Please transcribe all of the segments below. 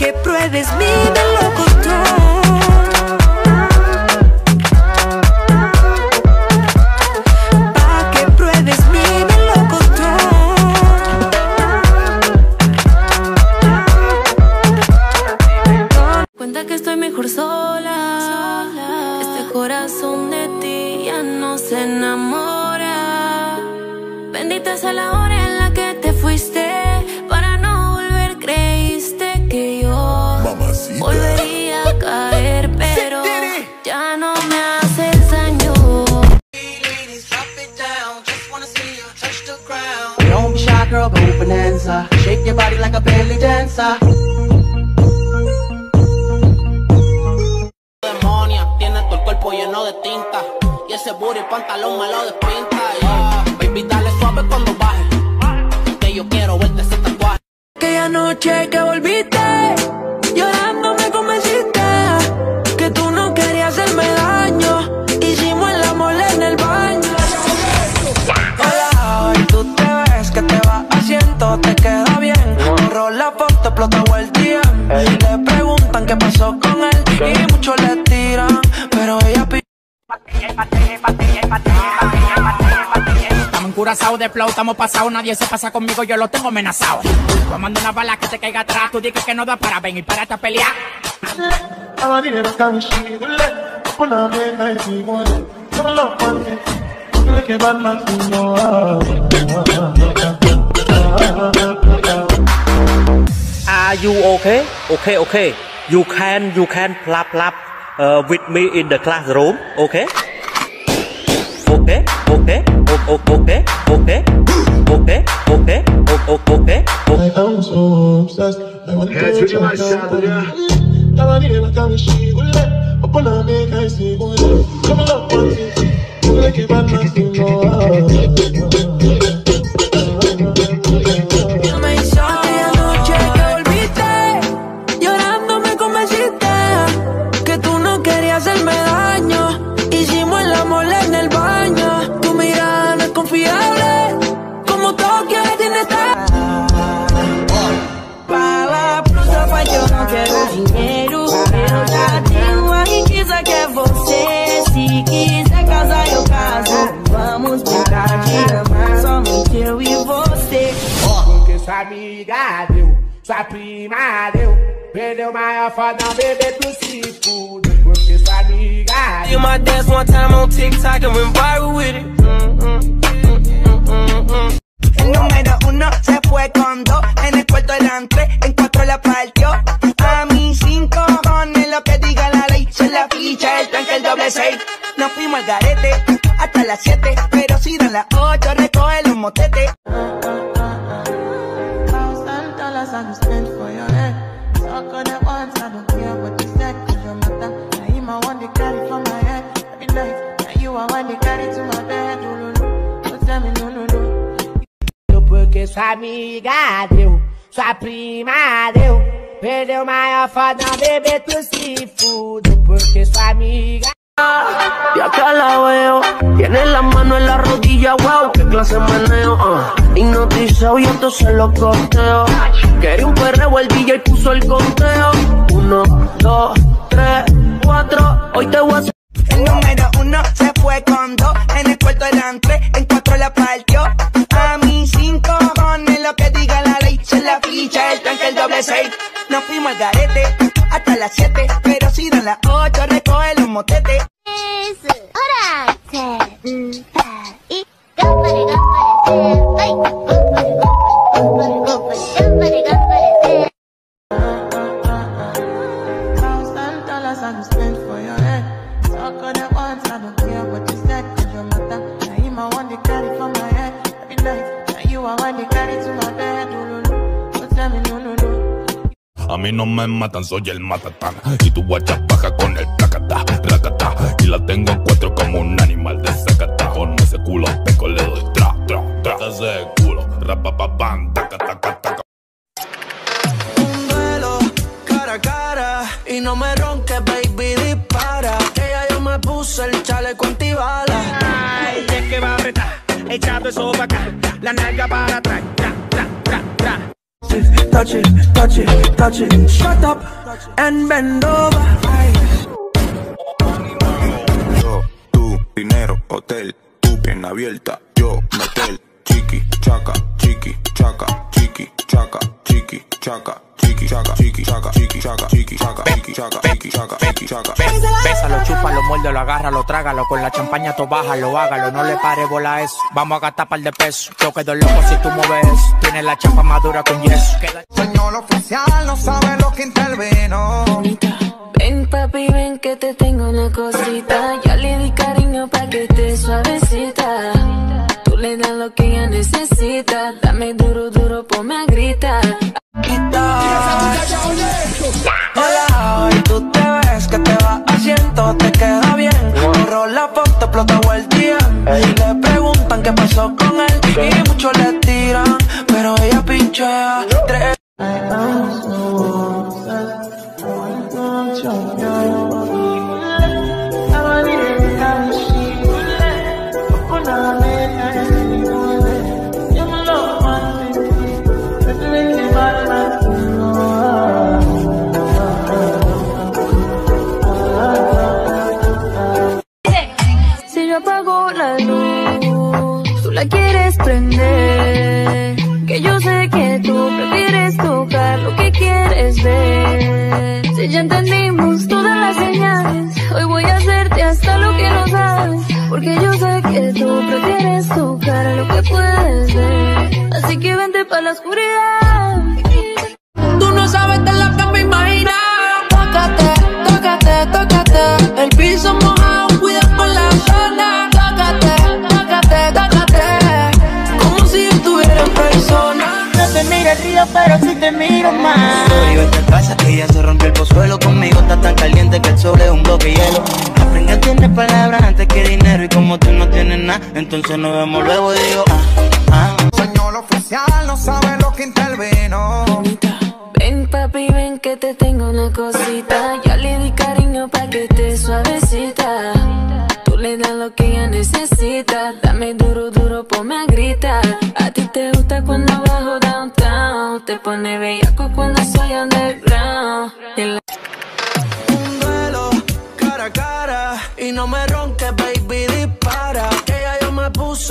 que pruebes mi melocotón. Pa' que pruebes mi melocotón. Cuenta que estoy mejor sola. Este corazón de ti ya no se enamora. Bendita sea la hora en la que Shake your body like a belly dancer. Demonia, tiene todo el cuerpo lleno de tinta. Y ese booty pantalón me lo despinta. Yeah. Baby, dale suave cuando baje. Que yo quiero verte ese tatuaje. Aquella noche que volviste, Encurazados de flow, estamos pasados, nadie se pasa conmigo, yo lo tengo amenazado. Voy a mandar una bala que te caiga atrás, tú dices que no da para venir para esta pelea. Are you okay? Okay, okay. You can, you can plap plap uh, with me in the classroom. Okay? Okay, okay, o- o- okay, okay, okay, okay, o- o- okay, okay. I'm so obsessed. I want to touch your Tava ali na cama chigulé, opa na minha casa segura. Come on, one two, like it bad man Me prima deu. Perdeu maior fodão, bebê tu se fude. Porque sua amiga You my dance one time on TikTok and went viral with it. El número uno se fue con dos. En el cuarto eran tres, en cuatro la partió. A mí cinco cojones lo que diga la ley. Se la ficha, el tanque, el doble seis. Nos fuimos al garete hasta las siete. Pero si dan las ocho, recoge los motetes. Sua amiga deu, sua prima deu. Perdeu maior fodão, bebê tu se fude. Porque sua amiga Y acá la veo, tiene la mano en la rodilla, wow, qué clase ah. Hipnotizado y entonces lo costeo. Quería un perreo, el DJ puso el conteo. Uno, dos, tres, cuatro, hoy te voy a hacer. El número uno se fue con dos. En el cuarto eran tres, en cuatro la partió. A mí de Nos fuimos al garete hasta las 7. Pero si dan las 8, recoge los motetes. Es hora. Y mí no me matan, soy el matatán. Y tu guacha baja con el placata, placata. Y la tengo en cuatro como un animal de zacata. Con ese culo peco le doy tra, tra, tra. Ese culo, rapapapam, taca, taca, taca. Un duelo, cara a cara. Y no me ronques, baby, dispara. Que ya yo me puse el chaleco antibala. Ay, es que va a apretar, echando eso para acá, la nalga para atrás, tra, tra, tra, tra. Touch it, touch it, touch it. Shut up and bend over. Yo, tú, dinero, hotel, tu pierna abierta, yo, metel, chiqui, chaca, chiqui, chaca, chiqui, chaca, chiqui, chaca, chiqui, chaca, chiqui, chaca, chiqui, chaca, chiqui, chaca, chiqui, chaca, chiqui, chaca, chiqui, chaca. Bésalo, chúpalo, muérdelo, agárralo, trágalo. Con la champaña tú bájalo, hágalo. No le pare bola a eso. Vamos a gastar par de pesos. Yo quedo loco si tú mueves. Tienes la chapa madura con yeso. Señor oficial, no sabe lo que intervino. El día. Le preguntan qué pasó con él. Y muchos le tiran, pero ella pinchea. Tres. Porque yo sé que tú prefieres tocar lo que puedes ver. Así que vente para la oscuridad. Tú no sabes de lo que me imaginas. Tócate, tócate, tócate. El piso mojado, cuida con la zona. Tócate, tócate, tócate. Como si yo estuviera en persona. No te mira el río, pero si te miro más. Entonces nos vemos luego y digo ah, ah. Señor oficial, no sabe lo que intervino. Ven papi, ven que te tengo una cosita. Ya le di cariño pa' que esté suavecita. Tú le das lo que ella necesita. Dame duro, duro, ponme a gritar. A ti te gusta cuando bajo downtown. Te pone bellaco cuando soy underground.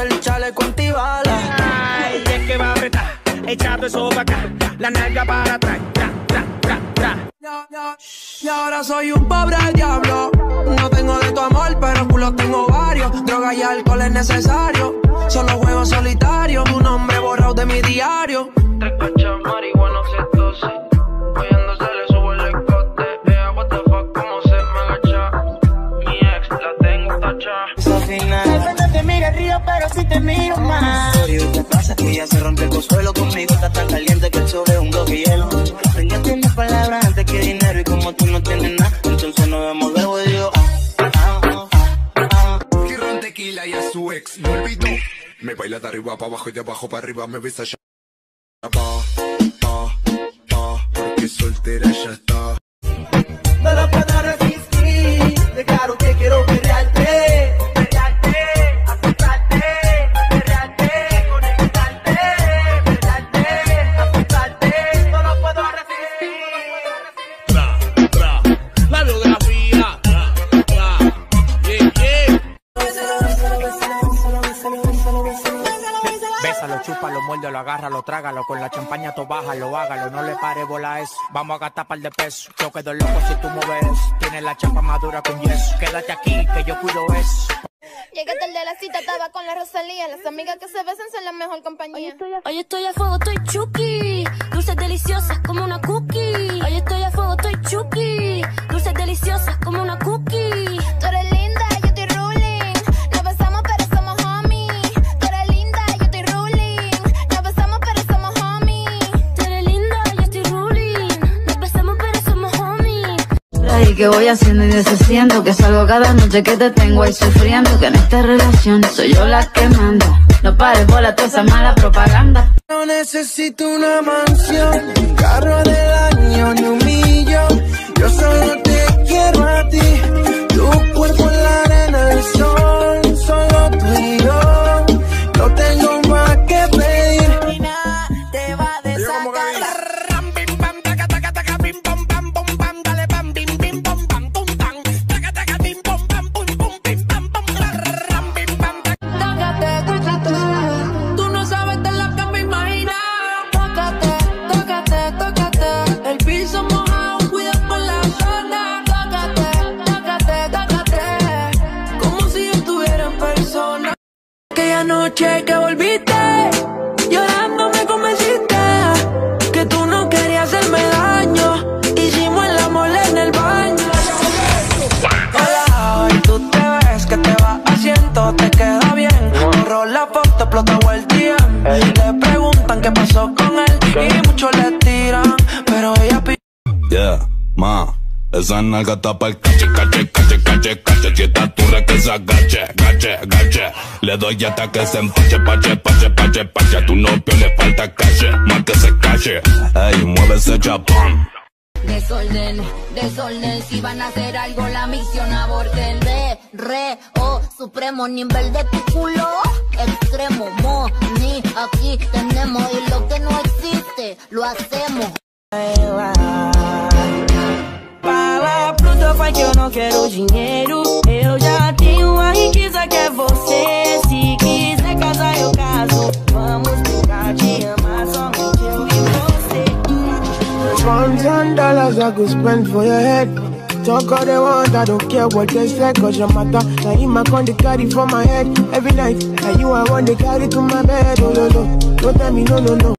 El chaleco antibala. Ay, es que va a apretar, echando eso para acá, la nalga para atrás, tra, tra, tra, tra. Y ahora soy un pobre diablo. No tengo de tu amor, pero culo tengo varios. Droga y alcohol es necesario. Solo juego solitario. Tu nombre borrado de mi diario. Tres río, pero si te miro más. Yo esta casa que ya se rompió el pozuelo Conmigo está tan caliente que el sol es un bloque de hielo Aprende a tener palabras antes que dinero Y como tú no tienes nada, entonces nos vemos luego y digo ah, ah, ah, ah. Quiero tequila y a su ex no olvido. Me baila de arriba para abajo y de abajo para arriba. Me besa ya. Pa, pa, pa, porque soltera ya está. No lo puedo resistir. De claro muérdelo, agárralo, trágalo. Con la champaña tú bájalo, hágalo. No le pare bola a eso. Vamos a gastar par de pesos. Yo quedo loco si tú mueves eso. Tienes la chapa madura con yeso. Quédate aquí, que yo cuido eso. Llegué tarde a la cita, estaba con la Rosalía. Las amigas que se besan son la mejor compañía. Hoy estoy a fuego, estoy chuki. Dulces deliciosas como una cookie. Hoy estoy a fuego, estoy chuki. Dulces deliciosas como una cookie. Tú eres Y que voy haciendo y deshaciendo Que salgo cada noche que te tengo ahí sufriendo Que en esta relación soy yo la que manda No pares bola toda esa mala propaganda No necesito una mansión, un carro del año ni un millón. Yo solo te quiero a ti. Tu cuerpo en la arena del sol, noche que volviste, llorando me convenciste que tú no querías hacerme daño. Hicimos el amor en el baño. Hola, hoy tú te ves que te vas haciendo, te queda bien. Borró la foto, explota el DM. Le preguntan qué pasó con él y muchos le tiran, pero ella pi- Yeah, ma. Esa nalga tapa el cache, cache, cache, cache, cache. Si está tu que se agache, gache, gache. Le doy hasta que se empache, pache, pache, pache, pache. A tu novio le falta cache, más que se cache. Ey, mueve ese chapón. Desorden, desorden, si van a hacer algo la misión aborden Re, re, oh, supremo nivel de tu culo Extremo, mo, ni, aquí tenemos Y lo que no existe, lo hacemos Teu pai que eu não quero dinheiro. Eu já tenho a riqueza que é você. Se quiser casar, eu caso. Vamos brincar de amar somente eu e você. One ten dollars I could spend for your head. Talk all they want, I don't care what they say, cause your matter. Now in my con they carry for my head every night. Now you I want to carry to my bed, oh no no. Don't tell me no no no.